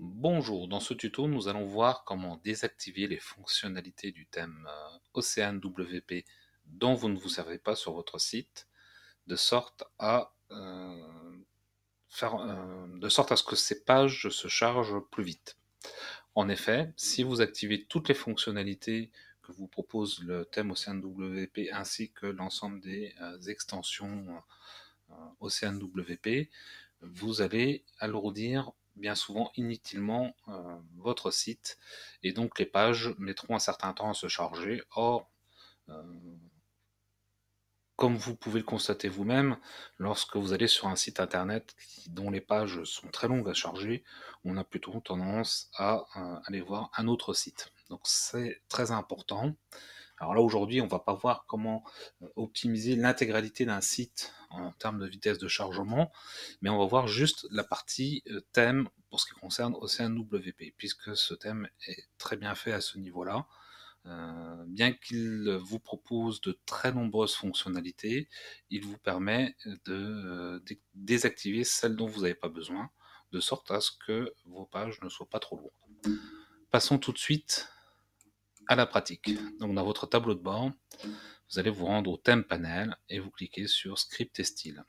Bonjour, dans ce tuto, nous allons voir comment désactiver les fonctionnalités du thème euh, Océane WP dont vous ne vous servez pas sur votre site, de sorte à, euh, euh, de sorte à ce que ces pages se chargent plus vite. En effet, si vous activez toutes les fonctionnalités que vous propose le thème Océane WP ainsi que l'ensemble des extensions Océane WP, vous allez alourdir bien souvent inutilement euh, votre site et donc les pages mettront un certain temps à se charger. Or, euh, comme vous pouvez le constater vous-même, lorsque vous allez sur un site internet dont les pages sont très longues à charger, on a plutôt tendance à euh, aller voir un autre site. Donc c'est très important. Alors là aujourd'hui, on va pas voir comment optimiser l'intégralité d'un site en termes de vitesse de chargement, mais on va voir juste la partie thème pour ce qui concerne WP, puisque ce thème est très bien fait à ce niveau-là. Euh, bien qu'il vous propose de très nombreuses fonctionnalités, il vous permet de, désactiver celles dont vous n'avez pas besoin, de sorte à ce que vos pages ne soient pas trop lourdes. Passons tout de suite la pratique. Donc dans votre tableau de bord, vous allez vous rendre au thème panel et vous cliquez sur script et style.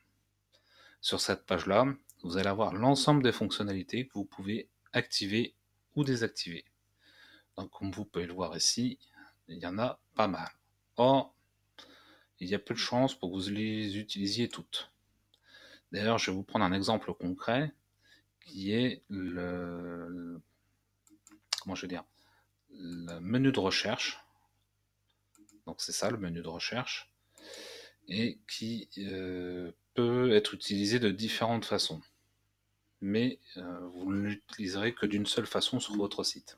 Sur cette page-là, vous allez avoir l'ensemble des fonctionnalités que vous pouvez activer ou désactiver. Donc comme vous pouvez le voir ici, il y en a pas mal. Or, il y a peu de chances pour que vous les utilisiez toutes. D'ailleurs, je vais vous prendre un exemple concret qui est le comment je vais dire le menu de recherche. Donc c'est ça le menu de recherche et qui euh, peut être utilisé de différentes façons mais euh, vous ne l'utiliserez que d'une seule façon sur votre site.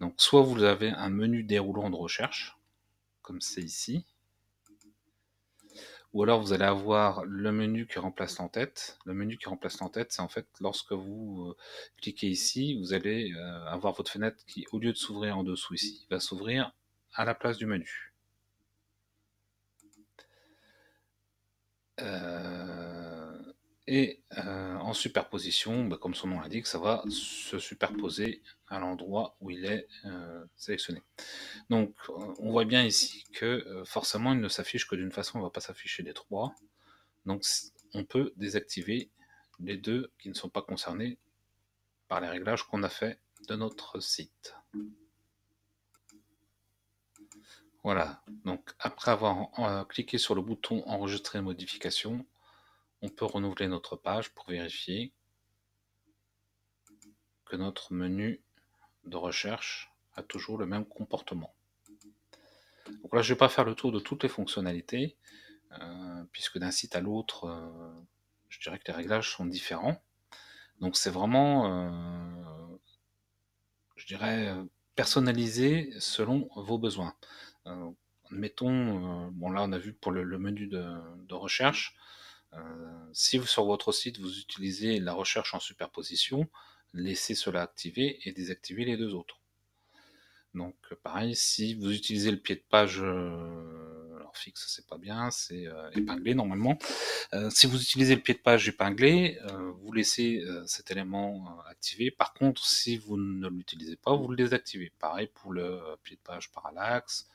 Donc soit vous avez un menu déroulant de recherche, comme c'est ici, ou alors vous allez avoir le menu qui remplace l'entête. Le menu qui remplace l'entête, c'est en fait lorsque vous euh, cliquez ici, vous allez euh, avoir votre fenêtre qui, au lieu de s'ouvrir en dessous ici, va s'ouvrir à la place du menu. Et euh, en superposition, bah, comme son nom l'indique, ça va se superposer à l'endroit où il est euh, sélectionné. Donc on voit bien ici que euh, forcément il ne s'affiche que d'une façon, il ne va pas s'afficher les trois. Donc on peut désactiver les deux qui ne sont pas concernés par les réglages qu'on a fait de notre site. Voilà, donc après avoir cliqué sur le bouton enregistrer modification, on peut renouveler notre page pour vérifier que notre menu de recherche a toujours le même comportement. Donc là, je ne vais pas faire le tour de toutes les fonctionnalités, euh, puisque d'un site à l'autre, euh, je dirais que les réglages sont différents. Donc c'est vraiment, euh, je dirais, personnalisé selon vos besoins. mettons, bon là on a vu pour le, menu de recherche, euh, si sur votre site vous utilisez la recherche en superposition, laissez cela activé et désactivez les deux autres. Donc pareil, si vous utilisez le pied de page, euh, alors fixe c'est pas bien, c'est euh, épinglé normalement. si vous utilisez le pied de page épinglé, vous laissez cet élément activé. Par contre, si vous ne l'utilisez pas, vous le désactivez. Pareil pour le pied de page parallaxe,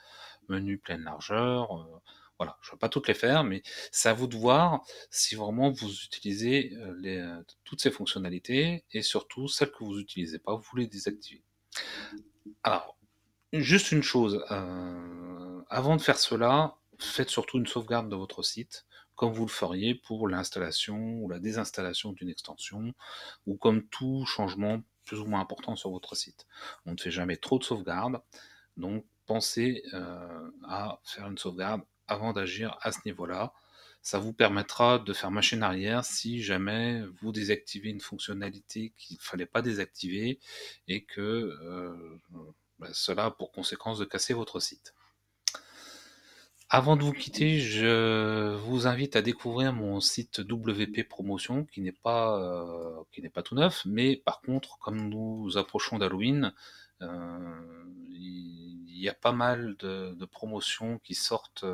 menu pleine largeur. Voilà, je ne vais pas toutes les faire, mais c'est à vous de voir si vraiment vous utilisez euh, euh, toutes ces fonctionnalités et surtout celles que vous n'utilisez pas, vous les désactivez. Alors, juste une chose, euh, avant de faire cela, faites surtout une sauvegarde de votre site, comme vous le feriez pour l'installation ou la désinstallation d'une extension, ou comme tout changement plus ou moins important sur votre site. On ne fait jamais trop de sauvegarde, donc pensez à faire une sauvegarde avant d'agir à ce niveau-là. Ça vous permettra de faire machine arrière si jamais vous désactivez une fonctionnalité qu'il ne fallait pas désactiver et que euh, bah, cela a pour conséquence de casser votre site. Avant de vous quitter, je vous invite à découvrir mon site WP Promotion qui n'est pas, euh, qui n'est pas tout neuf, mais par contre, comme nous approchons d'Halloween, euh, y a pas mal de, promotions qui sortent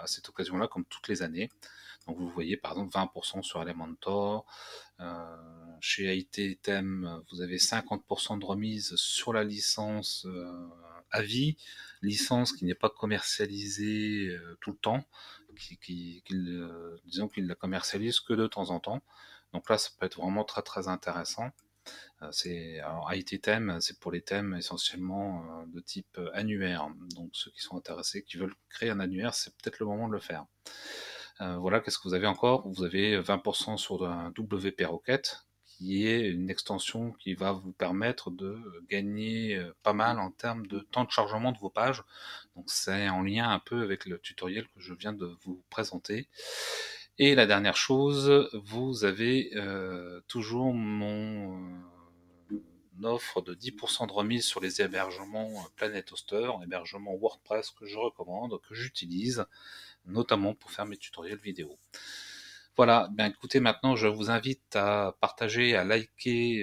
à cette occasion-là, comme toutes les années. Donc vous voyez par exemple 20% sur Elementor. chez IT Theme, vous avez 50% de remise sur la licence à vie, licence qui n'est pas commercialisée tout le temps, qui, disons qu'il la commercialise que de temps en temps. Donc là, ça peut être vraiment très très intéressant. Euh, c'est IT thème, c'est pour les thèmes essentiellement euh, de type euh, annuaire. Donc ceux qui sont intéressés, qui veulent créer un annuaire, c'est peut-être le moment de le faire. voilà, qu'est-ce que vous avez encore? Vous avez 20% sur un WP Rocket, qui est une extension qui va vous permettre de gagner pas mal en termes de temps de chargement de vos pages. Donc c'est en lien un peu avec le tutoriel que je viens de vous présenter. Et la dernière chose, vous avez euh, toujours mon euh, offre de 10% de remise sur les hébergements euh, Planet Hoster, hébergement WordPress que je recommande, que j'utilise, notamment pour faire mes tutoriels vidéo. Voilà, bien écoutez, maintenant je vous invite à partager, à liker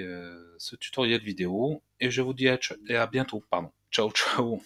ce tutoriel vidéo, et je vous dis à, à bientôt, pardon. Ciao, ciao